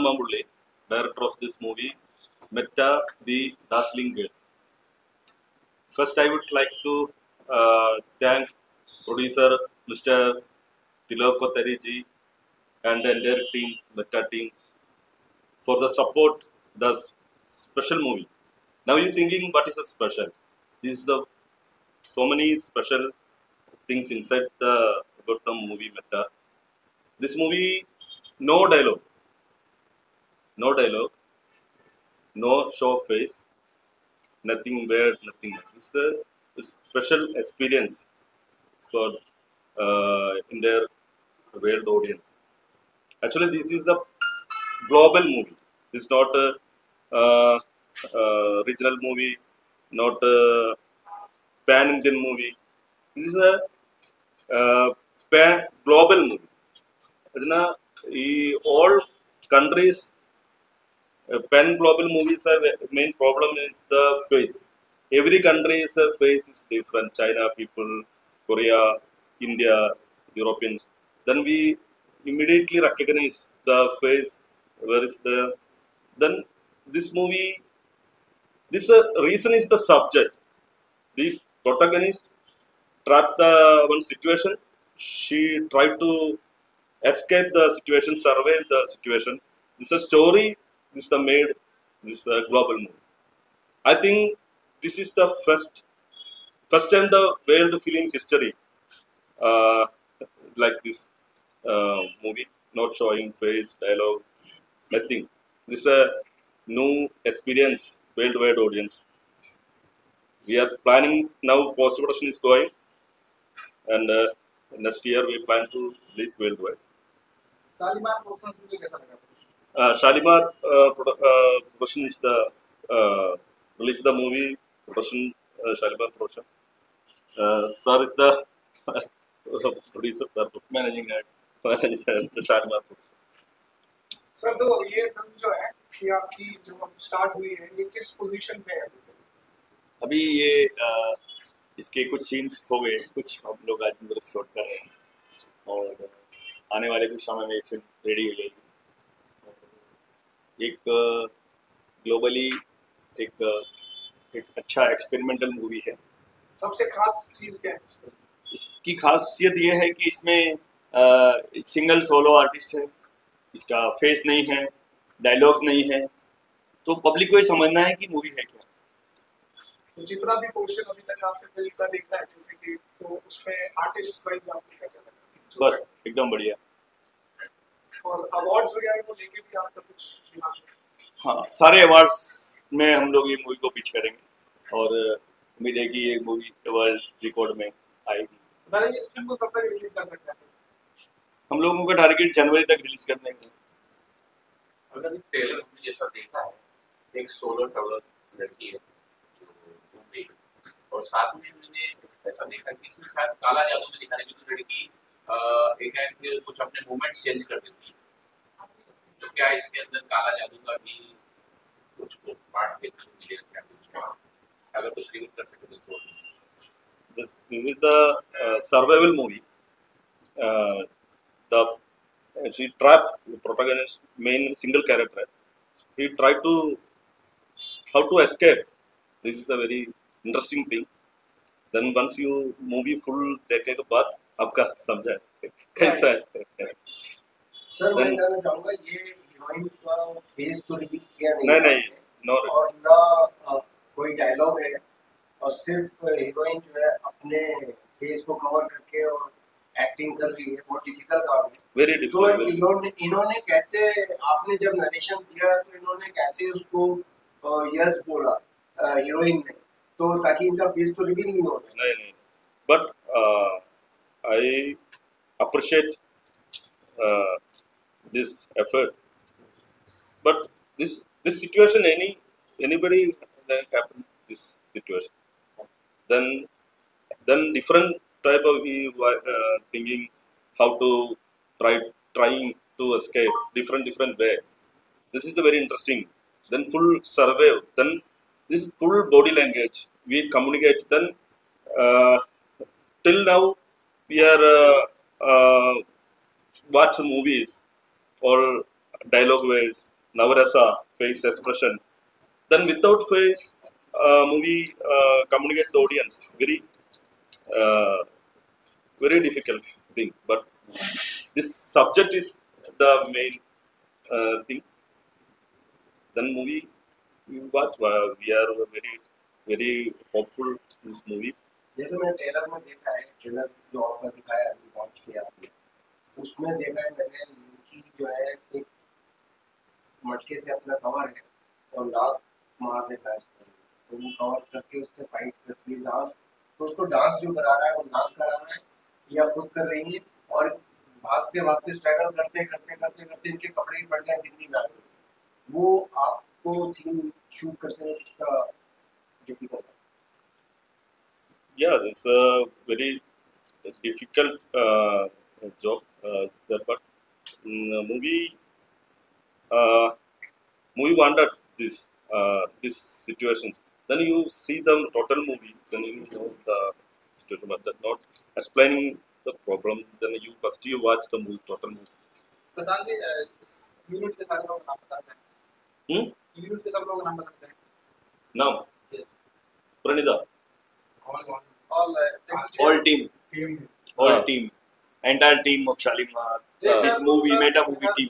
Mambulle, director of this movie, Metta the Dazzling Girl. First, I would like to uh, thank producer Mr. Tilok Kotariji and the entire team, Metta team, for the support, the special movie. Now you're thinking, what is a special? This is the so many special things inside the about movie Metta. This movie, no dialogue no dialogue, no show of face, nothing weird, nothing. It's a, a special experience for uh, in their world audience. Actually, this is the global movie. It's not a uh, uh, regional movie, not a pan Indian movie. This is a uh, pan global movie. അതിന് ഈ all countries pen global movies have main problem is the face. Every country's uh, face is different. China people, Korea, India, Europeans. Then we immediately recognize the face. Where is the then this movie? This uh, reason is the subject. The protagonist trapped the one situation. She tried to escape the situation, survive the situation. This is a story. This is the made. This global movie. I think this is the first first time the world film history uh, like this uh, movie, not showing face, dialogue, nothing. This is a new experience, worldwide audience. We are planning now. Post production is going, and uh, next year we plan to release worldwide. Uh, Shalimar uh, uh, production is the uh, release the movie production uh, Shalimar production. Uh, sir is the producer, sir managing director, managing Shalimar. Sir तो ये film जो है ये आपकी जो अब start हुई है ये किस पोजीशन पे है अभी ये अ, इसके कुछ सीन्स हो गए कुछ हम लोग आज मतलब शॉट कर रहे हैं और आने वाले कुछ समय में ये फ़िल्म रेडी हो जाएगी एक ग्लोबली एक एक अच्छा एक्सपेरिमेंटल मूवी है। सबसे खास चीज़ क्या है? इसकी खासियत ये है कि इसमें सिंगल सोलो आर्टिस्ट है इसका फेस नहीं है डायलॉग्स नहीं है तो पब्लिक को ये समझना है कि मूवी है क्या। तो जितना भी पोर्शन अभी तक आपने फ़िल्म का देखा है जैसे कि तो उसमें आर्टिस्ट वाइज आपको कैसा लगा बस एकदम बढ़िया। और अवार्ड्स वगैरह को लेके भी आपका कुछ हाँ? सारे अवार्ड्स में हम लोग ये मूवी को पिच करेंगे और उम्मीद है कि ये मूवी वर्ल्ड रिकॉर्ड में आएगी। बताइए इस फ़िल्म को कब तक रिलीज़ कर सकते हैं? हम लोगों का टारगेट जनवरी तक रिलीज़ करने का है। अगर ट्रेलर में जैसा देखा है एक सोलो ट्रैवलर लड़की है और साथ में मैंने ऐसा देखा कि इसमें शायद काला जादू में दिखाने की तो लड़की एक है कि कुछ अपने मूवमेंट्स चेंज कर देती है। क्या इसके अंदर काला जादू का भी कुछ पार्ट देखने को मिलेगा क्या कुछ अगर कुछ रिवील कर सके तो ज़रूर This, this is the uh, survival movie. Uh, the uh, she trapped the protagonist, main single character. He tried to how to escape. This is a very interesting thing. Then once you movie full देखे के बाद आपका समझा है कैसा है sir मैं कहना चाहूँगा ये हीरोइन का फेस तो रिवील किया नहीं नहीं नहीं नो और ना कोई डायलॉग है और सिर्फ़ हीरोइन जो है अपने फेस को कवर करके और एक्टिंग कर रही है बहुत डिफ़िकल्ट काम है। वेरी तो इन्होंने इन्होंने कैसे आपने जब नरेशन किया तो इन्होंने कैसे उसको यस बोला हीरोइन ने? तो ताकि इनका फेस तो रिवील नहीं हो नहीं नहीं I appreciate uh, this effort. But this this situation, any anybody that happen this situation, then then different type of uh, thinking how to try trying to escape different different way. This is a very interesting. Then full survey. Then this full body language we communicate. Then. Uh, till now we are uh, uh, watch movies or dialogue ways navarasa face expression then without face uh, movie uh, communicate the audience very uh, very difficult thing but this subject is the main uh, thing then movie uh, we are very very hopeful this movie जैसे मैंने trailer में देखा है trailer जो आपका दिखाया अभी launch किया आपने उसमें देखा है मैंने लड़की जो है एक मटके से अपना कवर है और नाक मार देता है तो वो कवर करके उससे फाइट करती है डांस तो उसको डांस जो करा रहा है वो नाक करा रहा है या खुद कर रही है और भागते भागते स्ट्रगल करते करते करते करते इनके कपड़े भी पड़ गए बिजली में वो आपको सीन शूट करते हुए कितना डिफ़िकल्ट है। Yeah it's a very difficult uh, job uh, but mm, movie uh, movie wanted this uh, these situations then you see the total movie then you know the situation but that not explaining the problem then you first you watch the movie total movie Prashant ji अ, इस unit के सारे लोगों का नाम बताते हैं hmm? Unit के सब लोगों का नाम बताते हैं now yes pranida all all all team team all Ah. team entire team of Shalimar Yeah. this movie meta movie team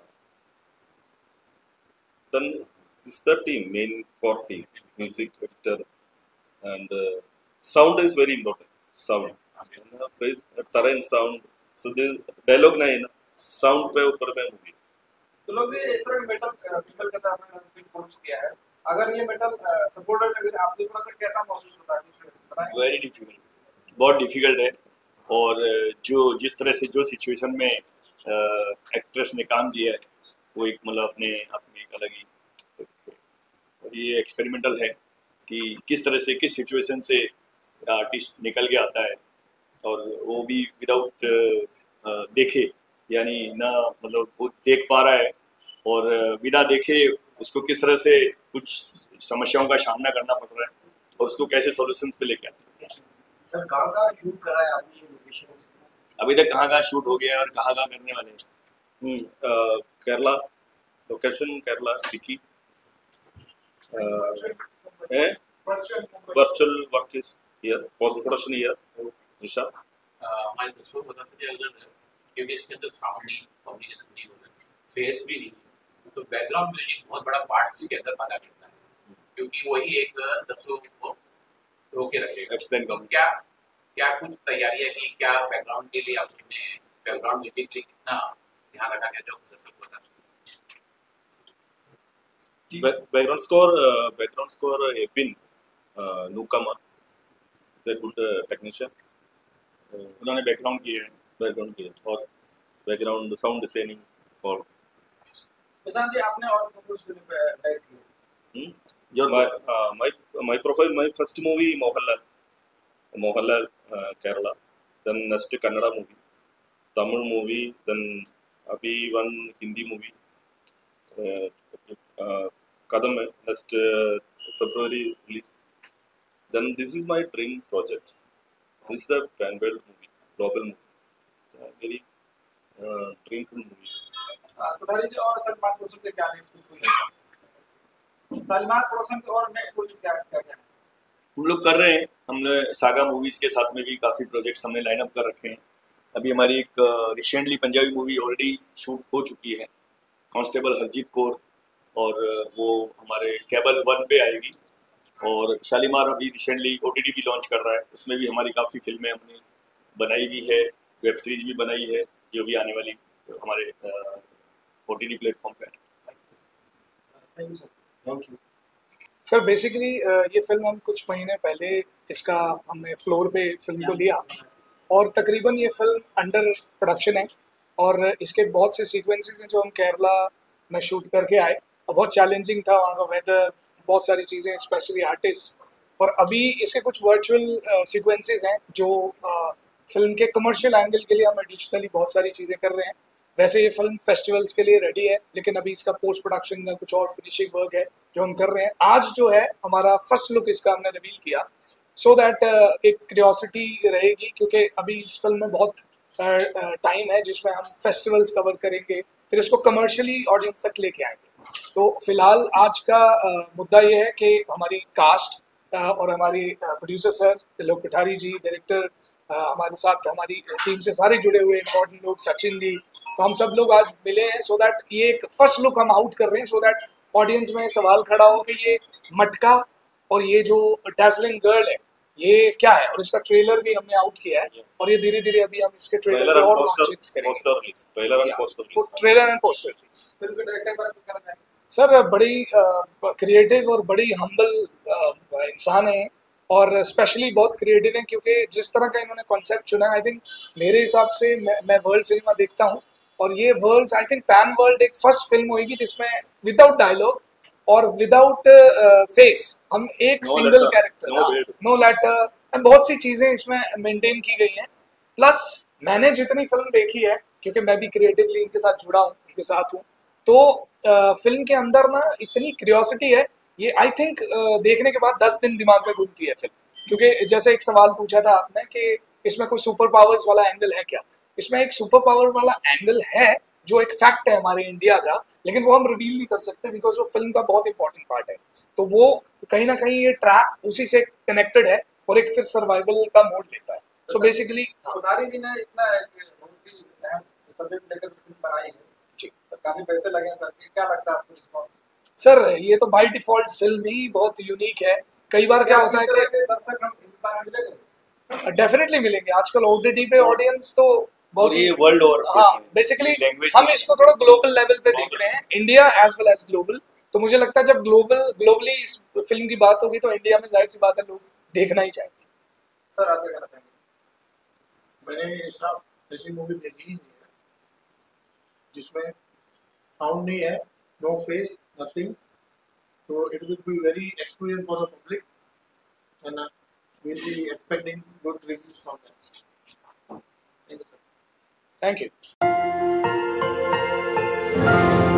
uh, then this is the team, main core team, music editor and uh, sound is very important. Sound, uh, face, uh, terrain sound. So the dialogue नहीं है ना, sound पे ऊपर में movie. तो लोग ये इतना मेटल पीपल के साथ में कोर्स किया है अगर ये मेटल सपोर्टेड अगर आप देखो तो कैसा महसूस होता है बताएँ वेरी डिफ़िकल्ट बहुत डिफ़िकल्ट है और जो जिस तरह से जो सिचुएशन में एक्ट्रेस ने काम किया है वो एक मतलब अपने अलग ही। और ये एक्सपेरिमेंटल है कि किस तरह से किस सिचुएशन से आर्टिस्ट निकल के आता है और वो भी विदाउट देखे। यानी ना मतलब वो देख पा रहा है और बिना देखे उसको किस तरह से कुछ समस्याओं का सामना करना पड़ रहा है और उसको कैसे सॉल्यूशंस पे लेके आते हैं। सर कहाँ कहाँ शूट करा है आपने ये लोकेशन अभी तक कहाँ कहाँ शूट हो गया और कहाँ कहाँ करने वाले हैं? uh, Kerala, location Kerala, Vicky. Uh, eh? Virtual Virtual work is here, post production here, Nisha. हमारे दोस्तों को पता चल जाएगा क्योंकि इसके अंदर साउंड नहीं कम्युनिकेशन नहीं हो रहा फेस भी नहीं तो बैकग्राउंड म्यूज़िक बहुत बड़ा पार्ट इसके अंदर अदा करता है क्योंकि वही एक दर्शकों को रोके रखेगा एक्सप्लेन तो करो क्या क्या कुछ तैयारी है कि क्या बैकग्राउंड के लिए आपने बैकग्राउंड म्यूज़िक के लिए कितना ध्यान रखा गया जो दर्शक को बता सके Back, background score, uh, background score, uh, Ebin, uh, newcomer. He's a good uh, technician. Uh, उन्होंने बैकग्राउंड किया है background here. और background sound designing all. प्रशांत जी आपने और कुछ फ़िल्म पे डायरेक्ट किया Hmm? uh, my my profile, my first movie Mohanlal, Mohanlal, uh, Kerala. Then next Kannada movie, Tamil movie. Then अभी one Hindi movie. Kadam next uh, February release. Then this is my dream project. This is a pan world movie, global movie. It's a very uh, dreamful movie. जी और Salman production के और next project क्या क्या क्या है हम लोग कर रहे हैं हमने सागा मूवीज़ के साथ में भी काफ़ी प्रोजेक्ट्स हमने लाइन अप कर रखे हैं अभी हमारी एक recently Punjabi movie already shoot हो चुकी है कांस्टेबल हरजीत कौर और वो हमारे केबल वन पे आएगी। और शालीमार अभी रिसेंटली ओ भी लॉन्च कर रहा है। उसमें भी हमारी काफ़ी फ़िल्में हमने बनाई भी है वेब सीरीज़ भी बनाई है जो भी आने वाली हमारे ओ टी टी प्लेटफॉर्म पे है। Thank you sir thank you sir basically ये फ़िल्म हम कुछ महीने पहले इसका हमने फ्लोर पे फ़िल्म को लिया। और तकरीबन ये फ़िल्म अंडर प्रोडक्शन है। और इसके बहुत से सीक्वेंसेस हैं जो हम केरला में शूट करके आए। और बहुत चैलेंजिंग था वहाँ का वेदर बहुत सारी चीज़ें स्पेशली आर्टिस्ट और अभी इसके कुछ वर्चुअल सीक्वेंसेस हैं जो फ़िल्म के कमर्शियल एंगल के लिए हम एडिशनली बहुत सारी चीज़ें कर रहे हैं। वैसे ये फ़िल्म फेस्टिवल्स के लिए रेडी है लेकिन अभी इसका पोस्ट प्रोडक्शन का कुछ और फिनिशिंग वर्क है जो हम कर रहे हैं। आज जो है हमारा फ़र्स्ट लुक इसका हमने रिवील किया। सो so दैट uh, एक क्रियोसिटी रहेगी क्योंकि अभी इस फ़िल्म में बहुत टाइम uh, uh, है जिसमें हम फेस्टिवल्स कवर करेंगे फिर इसको कमर्शियली ऑडियंस तक लेके आएँगे। तो फ़िलहाल आज का मुद्दा ये है कि हमारी कास्ट और हमारी producer sir Tilok Pithari ji director हमारे साथ हमारी टीम से सारे जुड़े हुए इंपॉर्टेंट लोग सचिन जी तो हम सब लोग आज मिले हैं सो दैट ये एक फ़र्स्ट लुक हम आउट कर रहे हैं सो दैट ऑडियंस में सवाल खड़ा हो कि ये मटका और ये जो डैजलिंग गर्ल है ये क्या है? और इसका ट्रेलर भी हमने आउट किया है और ये धीरे धीरे अभी हम इसके ट्रेलर और. Trailer and poster release film के डायरेक्टर सर बड़ी क्रिएटिव और बड़ी हम्बल इंसान है और स्पेशली बहुत क्रिएटिव है क्योंकि जिस तरह का इन्होंने कॉन्सेप्ट चुना है आई थिंक मेरे हिसाब से मैं मैं वर्ल्ड सिनेमा देखता हूँ और ये world I think pan world एक फ़र्स्ट फ़िल्म होगी जिसमें विदाउट डायलॉग और विदाउट फेस uh, हम एक single character no letter and बहुत सी चीज़ें इसमें मेंटेन की गई हैं। प्लस मैंने जितनी फ़िल्म देखी है क्योंकि मैं भी क्रिएटिवली इनके साथ जुड़ा हूँ इनके साथ हूँ तो फ़िल्म के अंदर ना इतनी क्रियोसिटी है, ये आई थिंक देखने के बाद दस दिन दिमाग में घूमती है फ़िल्म क्योंकि जैसे एक सवाल पूछा था आपने कि इसमें कोई सुपर पावर्स वाला एंगल है क्या? इसमें एक सुपर पावर वाला एंगल है, जो एक फैक्ट है हमारे इंडिया का, लेकिन वो हम रिवील नहीं कर सकते बिकॉज़ वो फ़िल्म का बहुत इंपॉर्टेंट पार्ट है. तो वो कहीं ना कहीं ये ट्रैप उसी से कनेक्टेड है और एक फिर सर्वाइवल का मोड लेता है. सो बेसिकली कोठारी जी ने इतना जी। काफ़ी पैसे लगे सर क्या लगता है आपको रिस्पॉन्स सर ये तो बाय डिफ़ॉल्ट फ़िल्म ही बहुत यूनिक है। कई बार क्या होता है कि दर्शक हम डेफिनेटली मिलेंगे? आजकल ओटीटी पे ऑडियंस तो बहुत ही ये वर्ल्ड ओवर हाँ बेसिकली हम इसको थोड़ा ग्लोबल लेवल पे देख रहे हैं। India as well as global तो मुझे लगता है जब ग्लोबल ग्लोबली इस फ़िल्म की बात होगी तो इंडिया में ज़ाहिर सी बात है लोग देखना ही चाहेंगे। सर आप क्या कहना चाहेंगे? मैंने ऐसा ऐसी मूवी देखी ही नहीं है। जिसमें साउंड नहीं है नो फेस नथिंग तो it will be very experience for the public and will be expecting good reviews from that thank you sir thank you